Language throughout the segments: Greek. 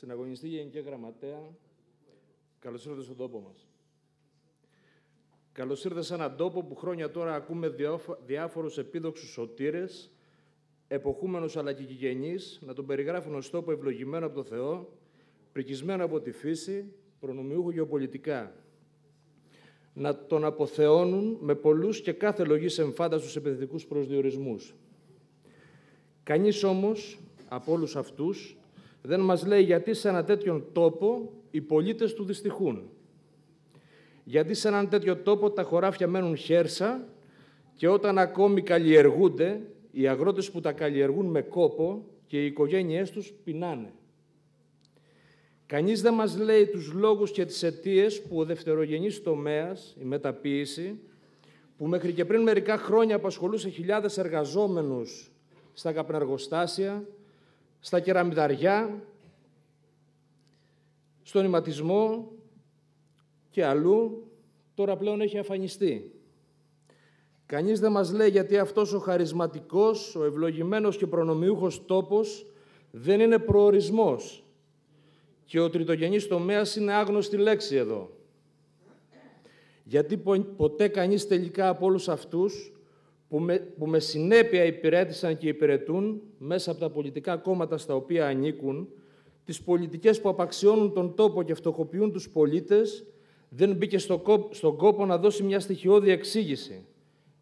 Συναγωνιστή Γενική Γραμματέα, καλώς ήρθατε στον τόπο μας. Καλώς ήρθατε σε έναν τόπο που χρόνια τώρα ακούμε διάφορους επίδοξους σωτήρες, εποχούμενους αλλά και γηγενείς, να τον περιγράφουν ως τόπο ευλογημένο από το Θεό, πρικισμένο από τη φύση, προνομιούχο γεωπολιτικά. Να τον αποθεώνουν με πολλούς και κάθε λογής εμφάνταστους επιθετικούς προσδιορισμούς. Κανείς όμως από όλους αυτούς δεν μας λέει γιατί σε ένα τέτοιον τόπο οι πολίτες του δυστυχούν. Γιατί σε έναν τέτοιο τόπο τα χωράφια μένουν χέρσα και όταν ακόμη καλλιεργούνται, οι αγρότες που τα καλλιεργούν με κόπο και οι οικογένειές τους πεινάνε. Κανείς δεν μας λέει τους λόγους και τις αιτίες που ο δευτερογενής τομέας, η μεταποίηση, που μέχρι και πριν μερικά χρόνια απασχολούσε χιλιάδες εργαζόμενους στα καπνεργοστάσια, στα κεραμιδαριά, στον ηματισμό και αλλού, τώρα πλέον έχει αφανιστεί. Κανείς δεν μας λέει γιατί αυτός ο χαρισματικός, ο ευλογημένος και προνομιούχος τόπος δεν είναι προορισμός και ο τριτογενής τομέας είναι άγνωστη λέξη εδώ. Γιατί ποτέ κανείς τελικά από όλους αυτούς που με, που με συνέπεια υπηρέτησαν και υπηρετούν μέσα από τα πολιτικά κόμματα στα οποία ανήκουν, τις πολιτικές που απαξιώνουν τον τόπο και φτωχοποιούν τους πολίτες, δεν μπήκε στο στον κόπο να δώσει μια στοιχειώδη εξήγηση,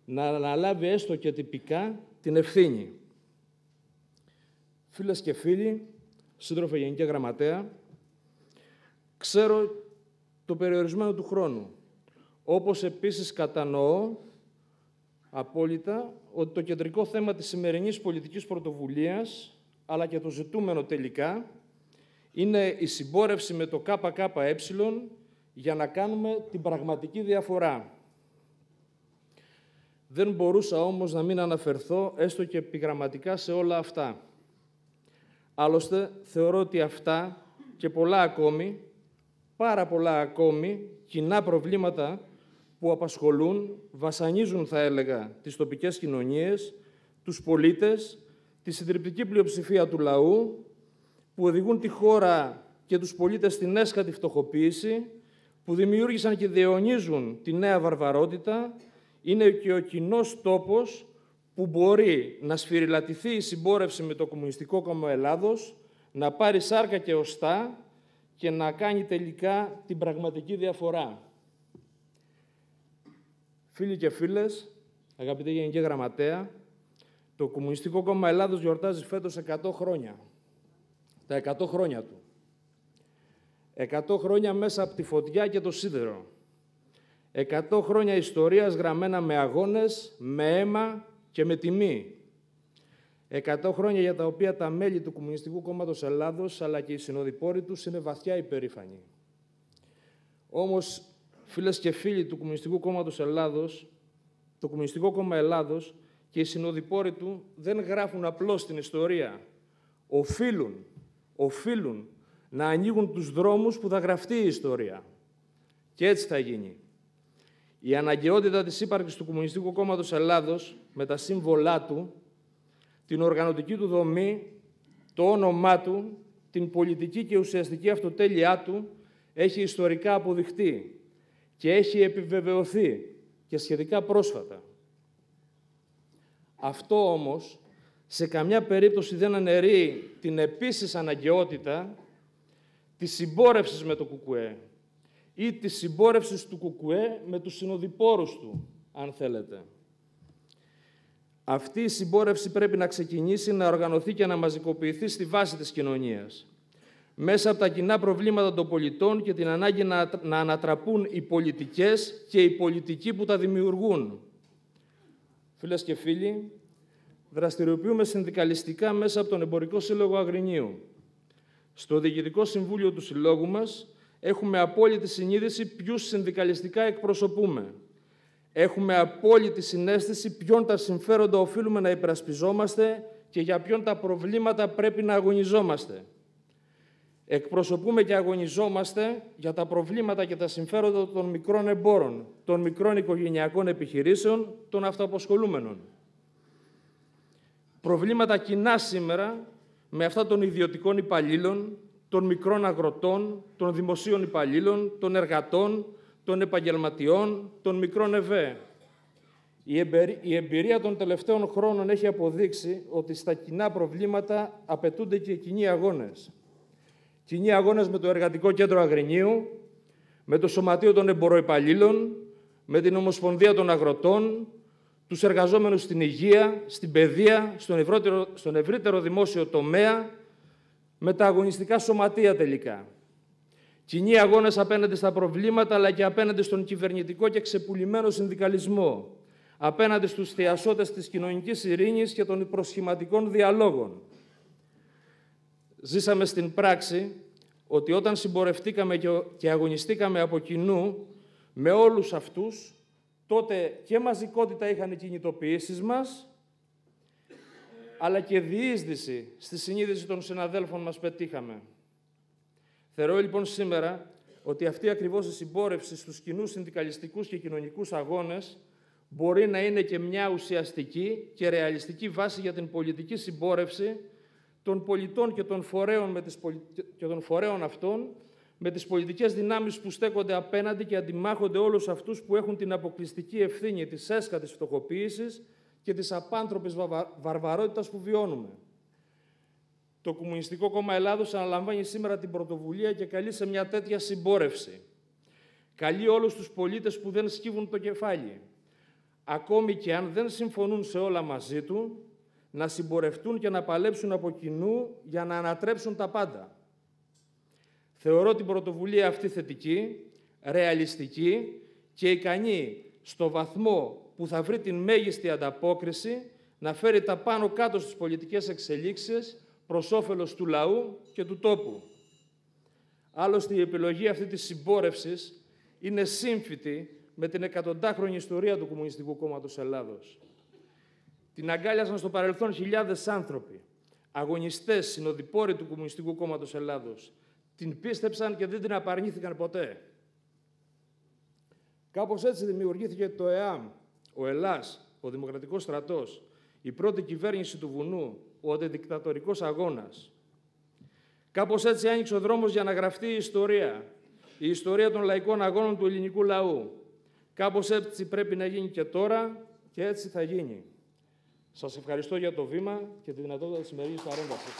να αναλάβει έστω και τυπικά την ευθύνη. Φίλες και φίλοι, σύντροφε Γενική Γραμματέα, ξέρω το περιορισμένο του χρόνου, όπως επίσης κατανοώ απόλυτα ότι το κεντρικό θέμα της σημερινής πολιτικής πρωτοβουλίας, αλλά και το ζητούμενο τελικά, είναι η συμπόρευση με το ΚΚΕ για να κάνουμε την πραγματική διαφορά. Δεν μπορούσα όμως να μην αναφερθώ έστω και επιγραμματικά σε όλα αυτά. Άλλωστε, θεωρώ ότι αυτά και πολλά ακόμη, πάρα πολλά ακόμη, κοινά προβλήματα που απασχολούν, βασανίζουν θα έλεγα τις τοπικές κοινωνίες, τους πολίτες, τη συντριπτική πλειοψηφία του λαού, που οδηγούν τη χώρα και τους πολίτες στην έσχατη φτωχοποίηση, που δημιούργησαν και διαιωνίζουν τη νέα βαρβαρότητα, είναι και ο κοινός τόπος που μπορεί να σφυριλατηθεί η συμπόρευση με το Κομμουνιστικό Κόμμα Ελλάδος, να πάρει σάρκα και οστά και να κάνει τελικά την πραγματική διαφορά. Φίλοι και φίλες, αγαπητέ Γενική Γραμματέα, το Κομμουνιστικό Κόμμα Ελλάδος γιορτάζει φέτος 100 χρόνια. Τα 100 χρόνια του. 100 χρόνια μέσα από τη φωτιά και το σίδερο. 100 χρόνια ιστορίας γραμμένα με αγώνες, με αίμα και με τιμή. 100 χρόνια για τα οποία τα μέλη του Κομμουνιστικού Κόμματος Ελλάδος αλλά και οι συνοδοιπόροι τους είναι βαθιά υπερήφανοι. Όμως φίλες και φίλοι του Κομμουνιστικού Κόμματος Ελλάδος, το Κομμουνιστικό Κόμμα Ελλάδος και οι συνοδοιπόροι του δεν γράφουν απλώς την ιστορία. Οφείλουν, οφείλουν να ανοίγουν τους δρόμους που θα γραφτεί η ιστορία. Και έτσι θα γίνει. Η αναγκαιότητα της ύπαρξης του Κομμουνιστικού Κόμματος Ελλάδος με τα σύμβολά του, την οργανωτική του δομή, το όνομά του, την πολιτική και ουσιαστική αυτοτέλειά του, έχει ιστορικά αποδειχτεί και έχει επιβεβαιωθεί και σχετικά πρόσφατα. Αυτό όμως σε καμιά περίπτωση δεν αναιρεί την επίσης αναγκαιότητα της συμπόρευσης με το ΚΚΕ ή της συμπόρευσης του ΚΚΕ με τους συνοδοιπόρους του, αν θέλετε. Αυτή η συμπόρευση πρέπει να ξεκινήσει, να οργανωθεί και να μαζικοποιηθεί στη βάση της κοινωνίας μέσα από τα κοινά προβλήματα των πολιτών και την ανάγκη να, να ανατραπούν οι πολιτικές και οι πολιτικοί που τα δημιουργούν. Φίλες και φίλοι, δραστηριοποιούμε συνδικαλιστικά μέσα από τον Εμπορικό Σύλλογο Αγρινίου. Στο Διοικητικό Συμβούλιο του Συλλόγου μας έχουμε απόλυτη συνείδηση ποιους συνδικαλιστικά εκπροσωπούμε. Έχουμε απόλυτη συνέστηση ποιον τα συμφέροντα οφείλουμε να υπερασπιζόμαστε και για ποιον τα προβλήματα πρέπει να αγωνιζόμαστε. Εκπροσωπούμε και αγωνιζόμαστε για τα προβλήματα και τα συμφέροντα των μικρών εμπόρων, των μικρών οικογενειακών επιχειρήσεων, των αυτοαποσχολούμενων. Προβλήματα κοινά σήμερα με αυτά των ιδιωτικών υπαλλήλων, των μικρών αγροτών, των δημοσίων υπαλλήλων, των εργατών, των επαγγελματιών, των μικρών ΕΒΕ. Η εμπειρία των τελευταίων χρόνων έχει αποδείξει ότι στα κοινά προβλήματα απαιτούνται και κοινοί αγώνες. Κοινοί αγώνες με το Εργατικό Κέντρο Αγρινίου, με το Σωματείο των Εμποροϊπαλλήλων, με την Ομοσπονδία των Αγροτών, τους εργαζόμενους στην υγεία, στην παιδεία, στον ευρύτερο, στον ευρύτερο δημόσιο τομέα, με τα αγωνιστικά σωματεία τελικά. Κοινοί αγώνες απέναντι στα προβλήματα, αλλά και απέναντι στον κυβερνητικό και ξεπουλημένο συνδικαλισμό, απέναντι στους θεασότες της κοινωνικής ειρήνης και των προσχηματικών διαλόγων. Ζήσαμε στην πράξη ότι όταν συμπορευτήκαμε και αγωνιστήκαμε από κοινού με όλους αυτούς, τότε και μαζικότητα είχαν οι κινητοποιήσεις μας, αλλά και διείσδυση στη συνείδηση των συναδέλφων μας πετύχαμε. Θεωρώ λοιπόν σήμερα ότι αυτή ακριβώς η συμπόρευση στους κοινούς συνδικαλιστικούς και κοινωνικούς αγώνες μπορεί να είναι και μια ουσιαστική και ρεαλιστική βάση για την πολιτική συμπόρευση των πολιτών και των φορέων, με τις και των φορέων αυτών με τις πολιτικές δυνάμεις που στέκονται απέναντι και αντιμάχονται όλους αυτούς που έχουν την αποκλειστική ευθύνη της έσκατης φτωχοποίησης και της απάνθρωπης βαρβαρότητας που βιώνουμε. Το Κομμουνιστικό Κόμμα Ελλάδος αναλαμβάνει σήμερα την πρωτοβουλία και καλεί σε μια τέτοια συμπόρευση. Καλεί όλους τους πολίτες που δεν σκύβουν το κεφάλι, ακόμη και αν δεν συμφωνούν σε όλα μαζί του, να συμπορευτούν και να παλέψουν από κοινού για να ανατρέψουν τα πάντα. Θεωρώ την πρωτοβουλία αυτή θετική, ρεαλιστική και ικανή στο βαθμό που θα βρει την μέγιστη ανταπόκριση να φέρει τα πάνω κάτω στις πολιτικές εξελίξεις προς όφελος του λαού και του τόπου. Άλλωστε η επιλογή αυτή της συμπόρευσης είναι σύμφυτη με την εκατοντάχρονη ιστορία του Κομμουνιστικού Κόμματος Ελλάδος. Την αγκάλιασαν στο παρελθόν χιλιάδες άνθρωποι, αγωνιστές, συνοδοιπόροι του Κομμουνιστικού Κόμματος Ελλάδος. Την πίστεψαν και δεν την απαρνήθηκαν ποτέ. Κάπως έτσι δημιουργήθηκε το ΕΑΜ, ο Ελλάς, ο Δημοκρατικός Στρατός, η πρώτη κυβέρνηση του Βουνού, ο αντιδικτατορικός αγώνας. Κάπως έτσι άνοιξε ο δρόμος για να γραφτεί η ιστορία, η ιστορία των λαϊκών αγώνων του ελληνικού λαού. Κάπως έτσι πρέπει να γίνει και τώρα και έτσι θα γίνει. Σας ευχαριστώ για το βήμα και τη δυνατότητα της σημερινής παρέμβασης.